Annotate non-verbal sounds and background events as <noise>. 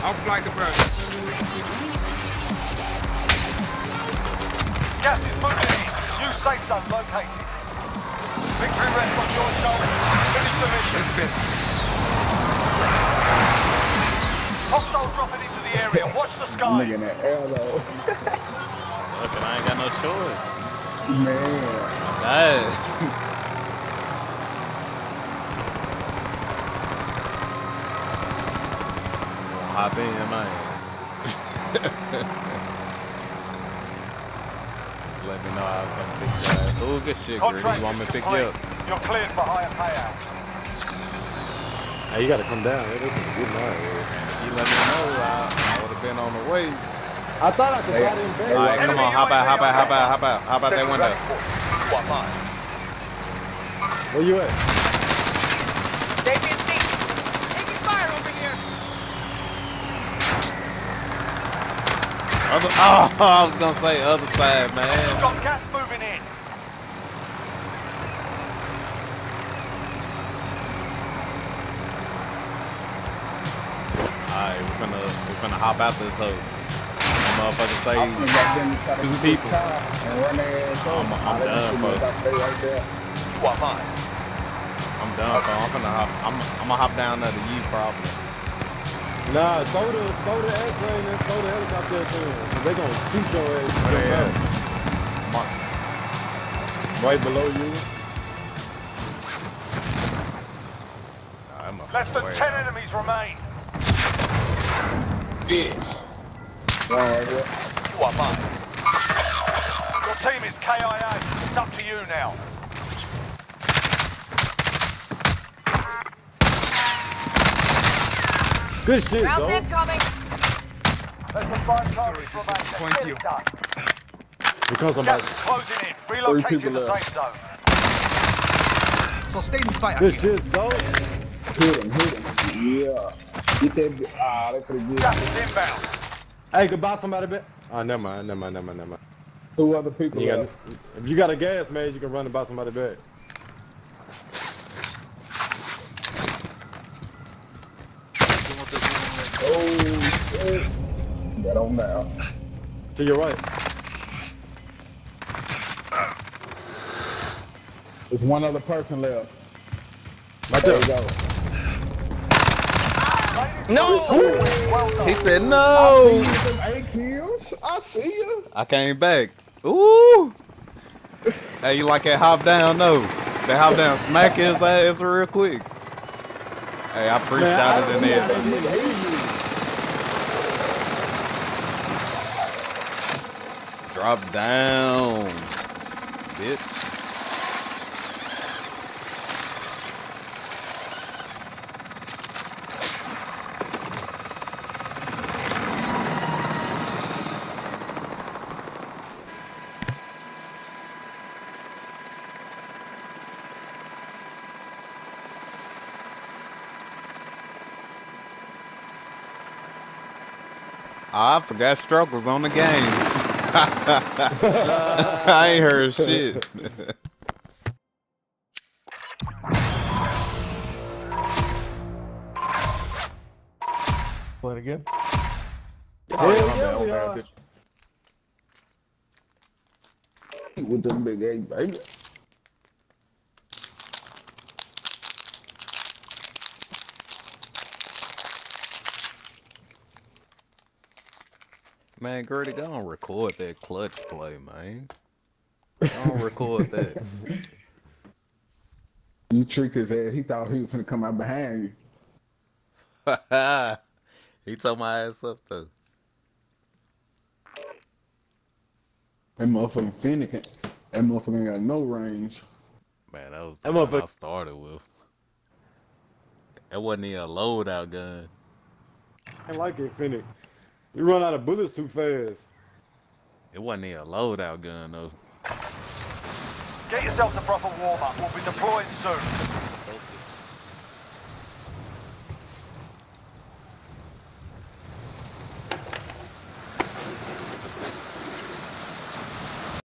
flight approach. Gas is moving in. New safe zone located. Victory rests on your shoulders. Finish the mission. Let's spin. Hostiles dropping into the area. Watch the I'm skies. looking at Arrow. Look, and I ain't got no choice. Man. That. Hop in, man. Just let me know how I can pick you up. Ooh, good shit, Gritty. You want me to pick you up? You're cleared for higher payout. Hey, you gotta come down. Hey, this is good night. You let me know, I, I would have been on the way. I thought I could Hey, ride in bed. All right, come on, hop out, hop out, hop out, hop out. How about that window? One mile. Where you at? Other, <laughs> oh, I was gonna say other side, man. Got gas moving in. Alright, we're finna, we're finna hop out this hoe. That motherfucker say, I'm gonna back them Two this people. car And run I'm- I'm done, bro. is out there right there. One mile. I'm done, bro. I'm finna hop, I'm, I'm gonna hop down there to you probably. Nah, throw the throw the airplane and throw the helicopter to them. They gonna shoot your ass. Where they at? Mark. Right below you. Nah, that motherfucker Less than way 10 out. enemies remain. Bitch. One right here. One mile. Your team is KIA. It's up to you now. Good shit, Rounds though. incoming. Less than five Sorry targets to remain. disappoint Let's get you. it. Because I'm Gas like, closing in. Relocating people the left. safe zone. Sustaining fire good here. shit, though. Hit him, hit him. Yeah. Get that. Ah, that's pretty good. Gas is inbound. Hey, goodbye, somebody, bit. Oh, never mind, never mind, never mind, never mind. Two other people You got, if you got a gas maze, you can run and buy somebody back. Oh, shit. Get on now. To your right. There's one other person left. Right There there. you go. No! Oh, well. He said I no! see you, them eight kills. I see you. I came back. Ooh! Hey, you like that hop down? No. That hop down, smack his ass real quick. Hey, I pre-shot it in there. Drop down, bitch. Ah, I forgot was on the game. <laughs> I ain't heard shit. Play it again. Oh, Hell yeah, yeah, I'm we down, are. man. With them big eight, baby. Man, Gertie, don't record that clutch play, man. Go on record that. <laughs> You tricked his ass. He thought he was gonna come out behind you. <laughs> he told my ass up though. That motherfucking Phoenix, ain't- that motherfucker ain't got no range. Man, that was That the one I started with. That wasn't even a loadout gun. I like it, Phoenix. You run out of bullets too fast. It wasn't even a loadout gun though. Get yourself to proper warm-up. We'll be deploying soon.